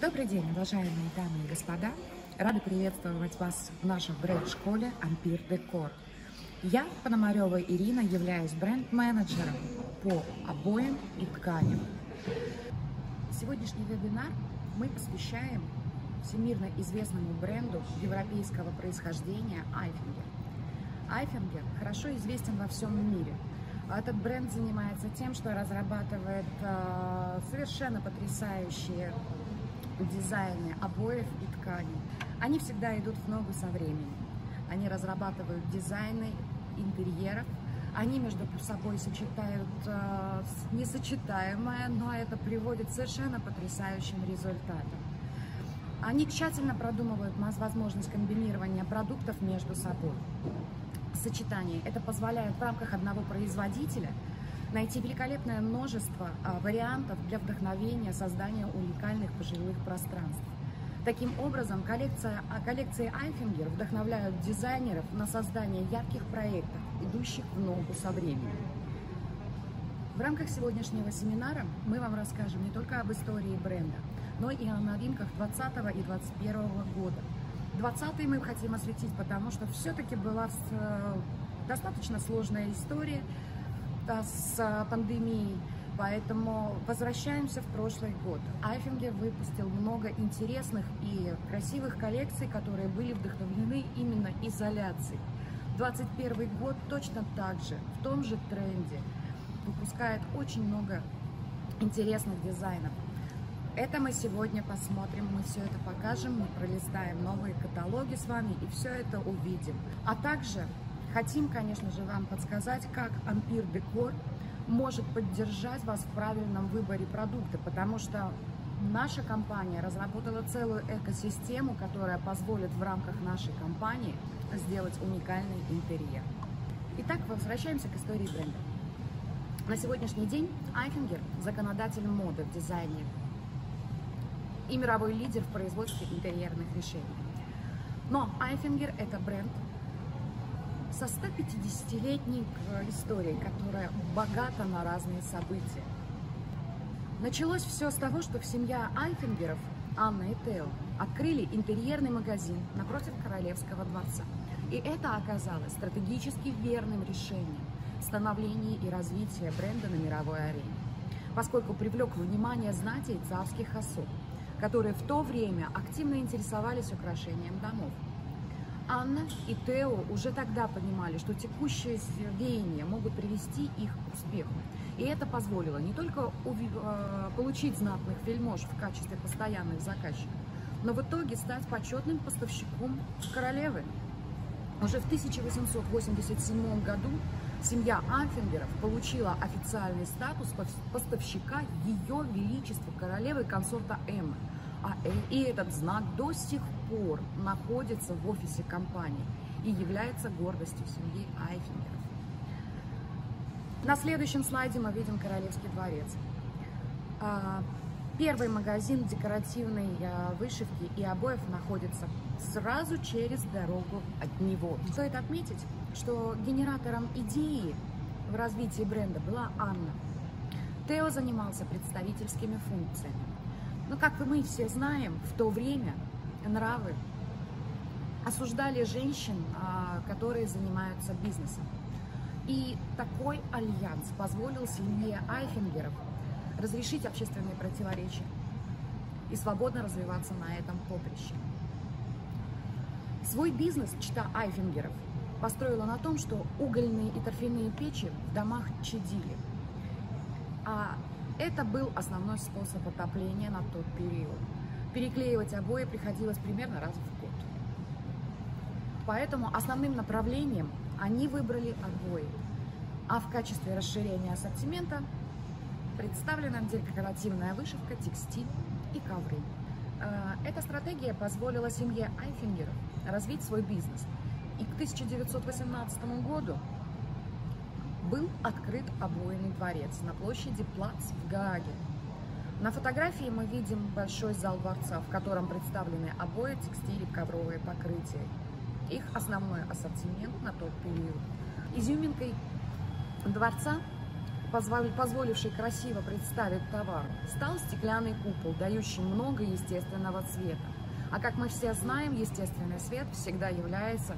Добрый день, уважаемые дамы и господа! Рада приветствовать вас в нашей бренд-школе Ампир Декор. Я, Пономарева Ирина, являюсь бренд-менеджером по обоям и тканям. Сегодняшний вебинар мы посвящаем всемирно известному бренду европейского происхождения Айфингер. Айфингер хорошо известен во всем мире. Этот бренд занимается тем, что разрабатывает э, совершенно потрясающие дизайны обоев и тканей. Они всегда идут в ногу со временем. Они разрабатывают дизайны интерьеров, они между собой сочетают э, несочетаемое, но это приводит к совершенно потрясающим результатам. Они тщательно продумывают возможность комбинирования продуктов между собой. Сочетание это позволяет в рамках одного производителя найти великолепное множество а, вариантов для вдохновения создания уникальных пожилых пространств. Таким образом, коллекция, а, коллекции Айфингер вдохновляют дизайнеров на создание ярких проектов, идущих в ногу со временем. В рамках сегодняшнего семинара мы вам расскажем не только об истории бренда, но и о новинках 2020 и 2021 года. 20 мы хотим осветить, потому что все-таки была э, достаточно сложная история с э, пандемией, поэтому возвращаемся в прошлый год. Айфингер выпустил много интересных и красивых коллекций, которые были вдохновлены именно изоляцией. 21 год точно так же, в том же тренде, выпускает очень много интересных дизайнов. Это мы сегодня посмотрим, мы все это покажем, мы пролистаем новые каталоги с вами и все это увидим. А также хотим, конечно же, вам подсказать, как Ампир Декор может поддержать вас в правильном выборе продукта, потому что наша компания разработала целую экосистему, которая позволит в рамках нашей компании сделать уникальный интерьер. Итак, возвращаемся к истории бренда. На сегодняшний день Айфингер – законодатель моды в дизайне и мировой лидер в производстве интерьерных решений. Но Айфингер – это бренд со 150-летней э, историей, которая богата на разные события. Началось все с того, что семья Айфингеров, Анна и Тео, открыли интерьерный магазин напротив Королевского дворца. И это оказалось стратегически верным решением становления и развития бренда на мировой арене, поскольку привлек внимание знати и царских особ – которые в то время активно интересовались украшением домов. Анна и Тео уже тогда понимали, что текущие веяния могут привести их к успеху. И это позволило не только э, получить знатных вельмож в качестве постоянных заказчиков, но в итоге стать почетным поставщиком королевы. Уже в 1887 году семья Амфингеров получила официальный статус поставщика Ее Величества королевы консорта Эммы. А, э, и этот знак до сих пор находится в офисе компании и является гордостью семьи Айфингеров. На следующем слайде мы видим Королевский дворец. А, первый магазин декоративной а, вышивки и обоев находится сразу через дорогу от него. Стоит отметить, что генератором идеи в развитии бренда была Анна. Тео занимался представительскими функциями. Но, как мы все знаем, в то время нравы осуждали женщин, а, которые занимаются бизнесом. И такой альянс позволил семье Айфингеров разрешить общественные противоречия и свободно развиваться на этом поприще. Свой бизнес чита Айфингеров построила на том, что угольные и торфяные печи в домах чадили. А это был основной способ отопления на тот период. Переклеивать обои приходилось примерно раз в год. Поэтому основным направлением они выбрали обои. А в качестве расширения ассортимента представлена декоративная вышивка, текстиль и ковры. Э, эта стратегия позволила семье Айфингеров развить свой бизнес. И к 1918 году был открыт обоенный дворец на площади Плац в Гааге. На фотографии мы видим большой зал дворца, в котором представлены обои, текстили, ковровые покрытия. Их основной ассортимент на тот период. Изюминкой дворца позволивший красиво представить товар, стал стеклянный купол, дающий много естественного цвета. А как мы все знаем, естественный свет всегда является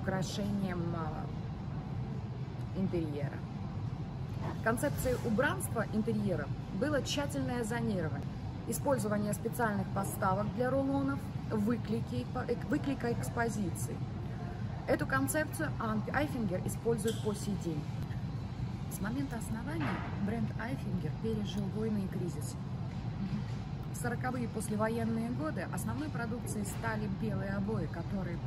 украшением а, интерьера. Концепцией убранства интерьера было тщательное зонирование, использование специальных поставок для рулонов, выклики, выклика экспозиции. Эту концепцию Eijffinger использует по сей день. С момента основания бренд Eijffinger пережил войны и кризис. В 40-е послевоенные годы основной продукцией стали белые обои, которые,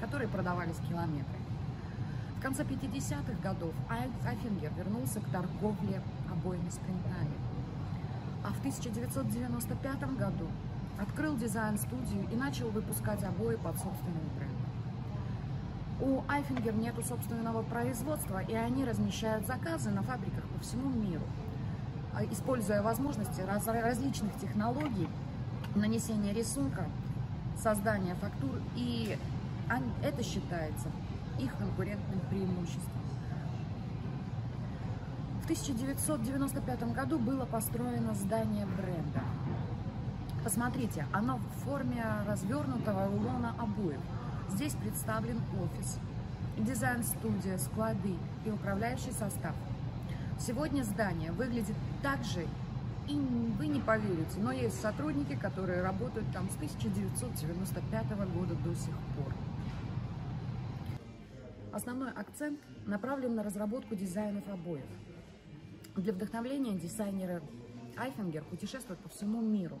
которые продавались километры. В конце 50-х годов Eijffinger вернулся к торговле обоими с принтами. А в 1995 году открыл дизайн-студию и начал выпускать обои под собственным брендом. У Айфингер нету собственного производства, и они размещают заказы на фабриках по всему миру, а, используя возможности раз, различных технологий нанесения рисунка, создания фактур, и это считается их конкурентным преимуществом. В 1995 году было построено здание бренда. Посмотрите, оно в форме развернутого рулона обоев. Здесь представлен офис, дизайн-студия, склады и управляющий состав. Сегодня здание выглядит так же, и вы не поверите, но есть сотрудники, которые работают там с 1995 года до сих пор. Основной акцент направлен на разработку дизайнов обоев. Для вдохновления дизайнеры Айфингер путешествуют по всему миру.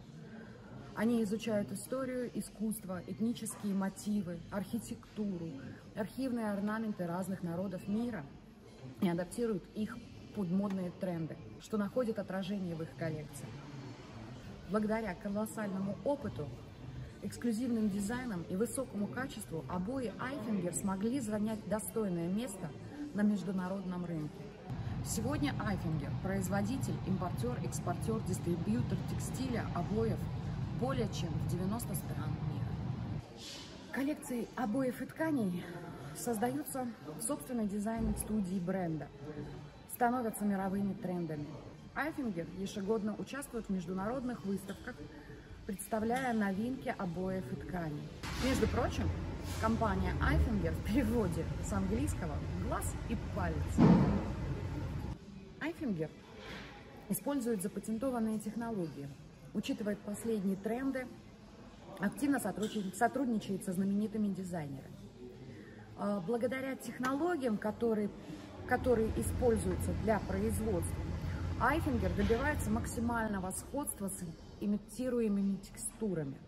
Они изучают историю, искусство, этнические мотивы, архитектуру, архивные орнаменты разных народов мира и адаптируют их под модные тренды, что находит отражение в их коллекции. Благодаря колоссальному опыту эксклюзивным дизайном и высокому качеству обои Eijffinger смогли занять достойное место на международном рынке. Сегодня Eijffinger – производитель, импортер, экспортер, дистрибьютор текстиля, обоев более чем в 90 стран мира. Коллекции обоев и тканей создаются собственной дизайн-студии бренда, становятся мировыми трендами. Eijffinger ежегодно участвует в международных выставках представляя новинки обоев и тканей. Между прочим, компания Айфингер в переводе с английского «глаз и палец». Айфингер использует запатентованные технологии, учитывает последние тренды, активно сотрудничает со знаменитыми дизайнерами. А, благодаря технологиям, которые, которые используются для производства, Айфингер добивается максимального сходства с имитируемыми текстурами.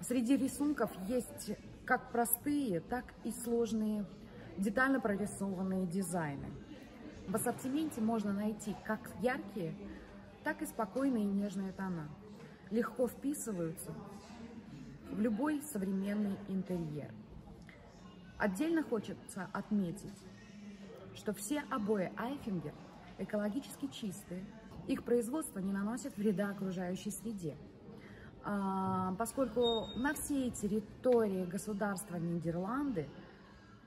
Среди рисунков есть как простые, так и сложные, детально прорисованные дизайны. В ассортименте можно найти как яркие, так и спокойные и нежные тона. Легко вписываются в любой современный интерьер. Отдельно хочется отметить, что все обои Айфингер экологически чистые, их производство не наносит вреда окружающей среде. А, поскольку на всей территории государства Нидерланды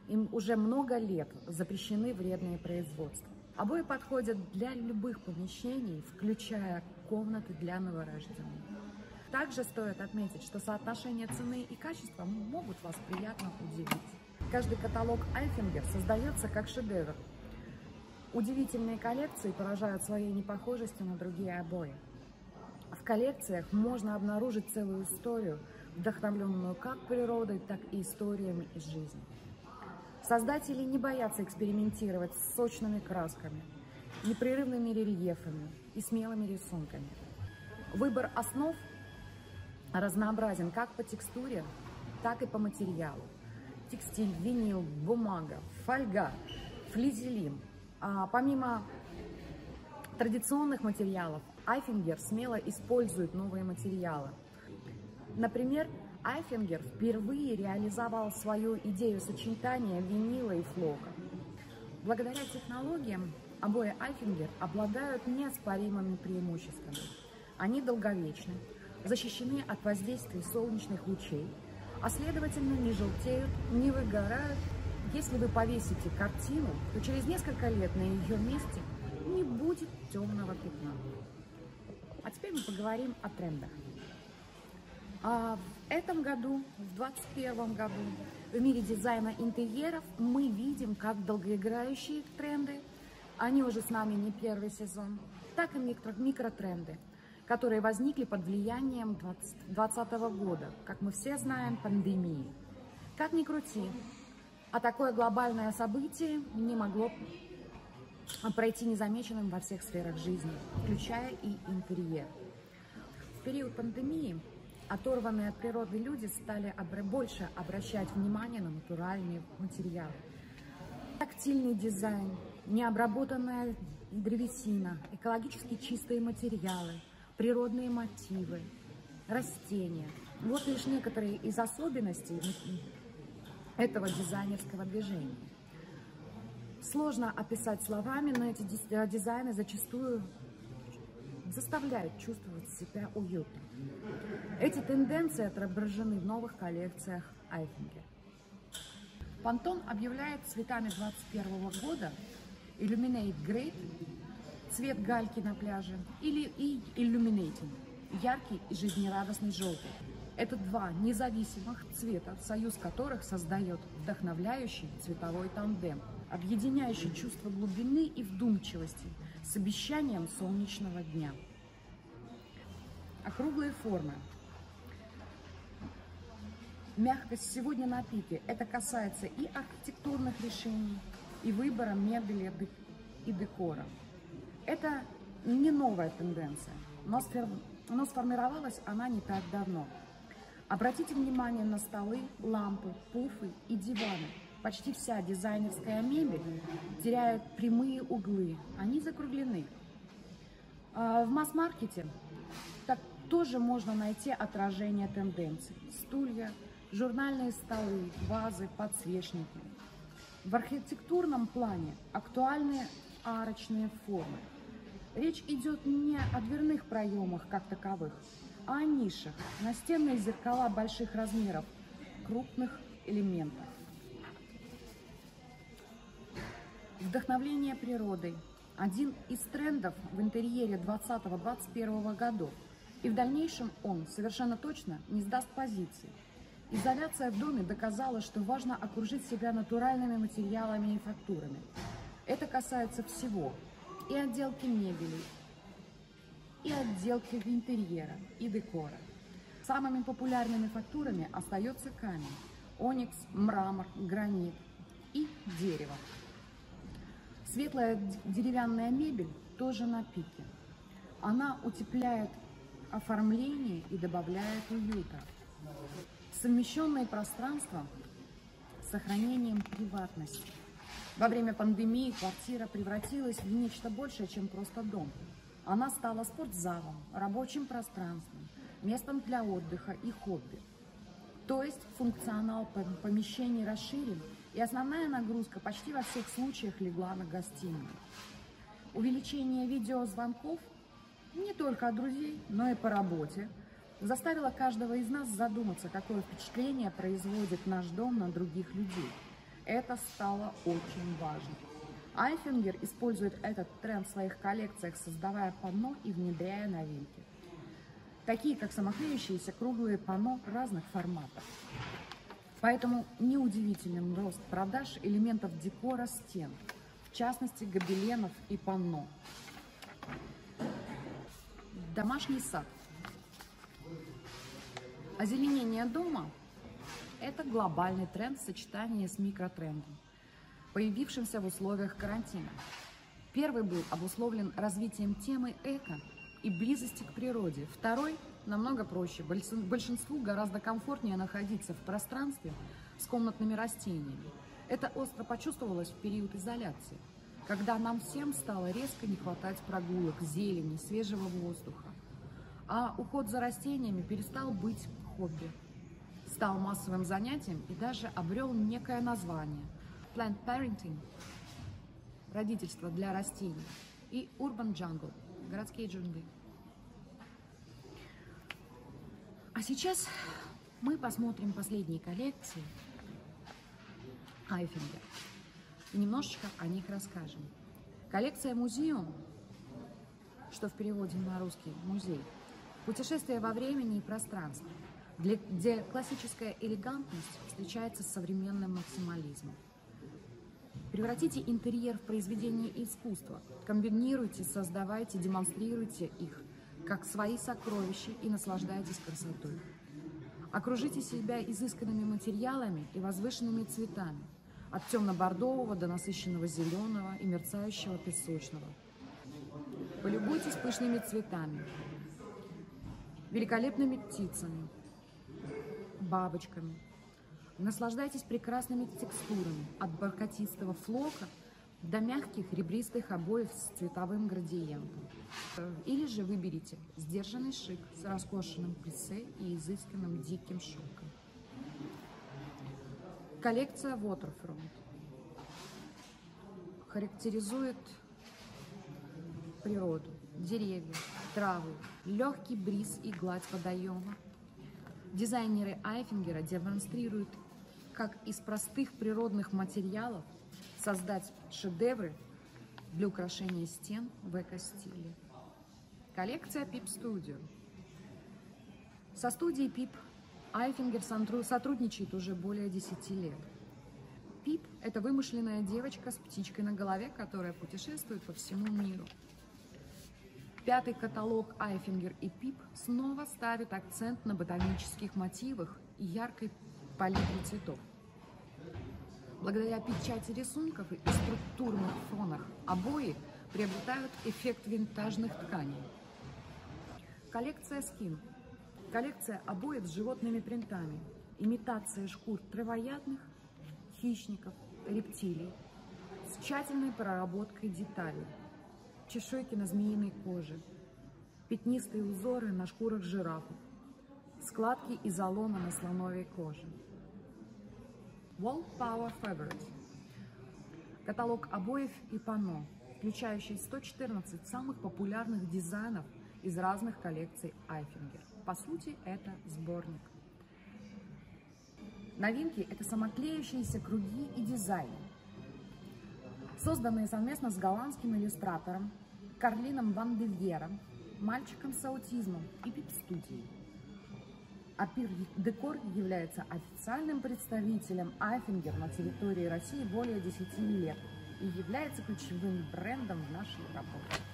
им уже много лет запрещены вредные производства. Обои подходят для любых помещений, включая комнаты для новорожденных. Также стоит отметить, что соотношение цены и качества могут вас приятно удивить. Каждый каталог Айфингер создается как шедевр, Удивительные коллекции поражают своей непохожестью на другие обои. В коллекциях можно обнаружить целую историю, вдохновленную как природой, так и историями из жизни. Создатели не боятся экспериментировать с сочными красками, непрерывными рельефами и смелыми рисунками. Выбор основ разнообразен как по текстуре, так и по материалу. Текстиль, винил, бумага, фольга, флизелин, помимо традиционных материалов, Eijffinger смело использует новые материалы. Например, Eijffinger впервые реализовал свою идею сочетания винила и флока. Благодаря технологиям обои Eijffinger обладают неоспоримыми преимуществами. Они долговечны, защищены от воздействия солнечных лучей, а следовательно не желтеют, не выгорают если вы повесите картину, то через несколько лет на ее месте не темного пятна. А теперь мы поговорим о трендах. А в этом году, в 2021 году, в мире дизайна интерьеров мы видим как долгоиграющие тренды, они уже с нами не первый сезон, так и микро микротренды, которые возникли под влиянием 2020 года, как мы все знаем, пандемии. Как ни крути, а такое глобальное событие не могло пройти незамеченным во всех сферах жизни, включая и интерьер. В период пандемии оторванные от природы люди стали больше обращать внимание на натуральные материалы. Тактильный дизайн, необработанная древесина, экологически чистые материалы, природные мотивы, растения. Вот лишь некоторые из особенностей этого дизайнерского движения. Сложно описать словами, но эти э, дизайны зачастую заставляют чувствовать себя уютно. Эти тенденции отображены в новых коллекциях Айфингер. Пантон объявляет цветами 2021 года Illuminate Great, цвет гальки на пляже, или и Illuminating, яркий и жизнерадостный желтый. Это два независимых цвета, союз которых создает вдохновляющий цветовой тандем, объединяющий чувство глубины и вдумчивости с обещанием солнечного дня. Округлые формы. Мягкость сегодня на пике. Это касается и архитектурных решений, и выбора мебели и декора. Это не новая тенденция, но сформировалась она не так давно – Обратите внимание на столы, лампы, пуфы и диваны. Почти вся дизайнерская мебель теряет прямые углы, они закруглены. А в масс-маркете так тоже можно найти отражение тенденций. Стулья, журнальные столы, вазы, подсвечники. В архитектурном плане актуальны арочные формы. Речь идет не о дверных проемах как таковых, а о нишах, настенные зеркала больших размеров, крупных элементов. Вдохновление природой – один из трендов в интерьере 2020-2021 годов. И в дальнейшем он совершенно точно не сдаст позиции. Изоляция в доме доказала, что важно окружить себя натуральными материалами и фактурами. Это касается всего – и отделки мебели, и отделки интерьера и декора. Самыми популярными фактурами остается камень, оникс, мрамор, гранит и дерево. Светлая деревянная мебель тоже на пике. Она утепляет оформление и добавляет уюта. Совмещенное пространство с сохранением приватности. Во время пандемии квартира превратилась в нечто большее, чем просто дом. Она стала спортзалом, рабочим пространством, местом для отдыха и хобби. То есть функционал помещений расширен, и основная нагрузка почти во всех случаях легла на гостиную. Увеличение видеозвонков не только от друзей, но и по работе заставило каждого из нас задуматься, какое впечатление производит наш дом на других людей – это стало очень важно. Айфингер использует этот тренд в своих коллекциях, создавая панно и внедряя новинки. Такие, как самоклеющиеся круглые панно разных форматов. Поэтому неудивительным рост продаж элементов декора стен, в частности гобеленов и панно. Домашний сад. Озеленение дома это глобальный тренд в сочетании с микротрендом, появившимся в условиях карантина. Первый был обусловлен развитием темы эко и близости к природе. Второй намного проще. Большинству гораздо комфортнее находиться в пространстве с комнатными растениями. Это остро почувствовалось в период изоляции, когда нам всем стало резко не хватать прогулок, зелени, свежего воздуха. А уход за растениями перестал быть хобби стал массовым занятием и даже обрел некое название – Plant Parenting – родительство для растений и Urban Jungle – городские джунгли. А сейчас мы посмотрим последние коллекции Айфинга и немножечко о них расскажем. Коллекция «Музеум» что в переводе на русский «музей», путешествие во времени и пространстве, где классическая элегантность встречается с современным максимализмом. Превратите интерьер в произведение искусства, комбинируйте, создавайте, демонстрируйте их как свои сокровища и наслаждайтесь красотой. Окружите себя изысканными материалами и возвышенными цветами, от темно-бордового до насыщенного зеленого и мерцающего песочного. Полюбуйтесь пышными цветами, великолепными птицами, бабочками. Наслаждайтесь прекрасными текстурами, от бархатистого флока до мягких ребристых обоев с цветовым градиентом. Или же выберите сдержанный шик с роскошенным плесе и изысканным диким шелком. Коллекция Waterfront характеризует природу, деревья, травы, легкий бриз и гладь водоема. Дизайнеры Айфингера демонстрируют, как из простых природных материалов создать шедевры для украшения стен в эко-стиле. Коллекция Pip Studio. Со студией Pip Айфингер сотрудничает уже более 10 лет. Пип – это вымышленная девочка с птичкой на голове, которая путешествует по всему миру. Пятый каталог Айфингер и Пип снова ставит акцент на ботанических мотивах и яркой палитре цветов. Благодаря печати рисунков и структурных фонах обои приобретают эффект винтажных тканей. Коллекция Скин. Коллекция обоев с животными принтами. Имитация шкур травоядных, хищников, рептилий. С тщательной проработкой деталей. Чешуйки на змеиной коже. Пятнистые узоры на шкурах жирафов. Складки и заломы на слоновой коже. Wall Power Fabrics. Каталог обоев и панно, включающий 114 самых популярных дизайнов из разных коллекций Айфингер. По сути, это сборник. Новинки – это самоклеющиеся круги и дизайны, созданные совместно с голландским иллюстратором Карлином Ван Девьером, мальчиком с аутизмом и пип-студией. Апир Декор является официальным представителем Айфингер на территории России более 10 лет и является ключевым брендом в нашей работе.